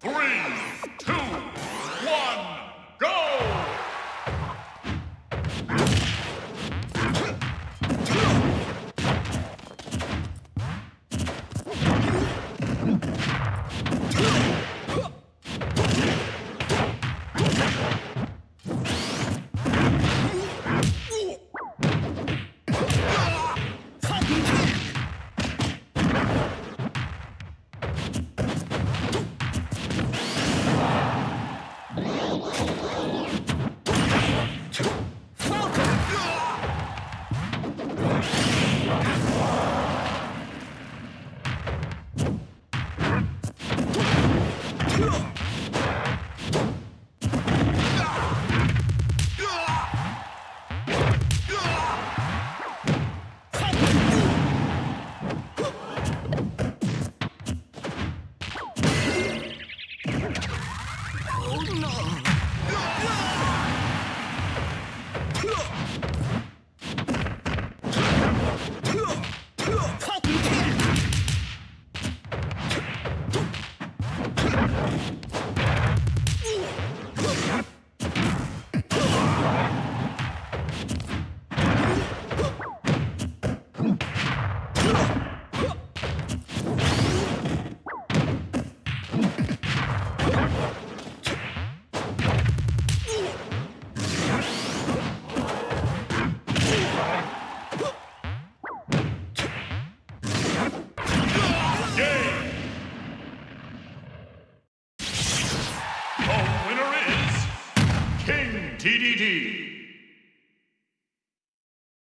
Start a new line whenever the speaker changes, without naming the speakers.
Three, two, no! The winner is King DDD.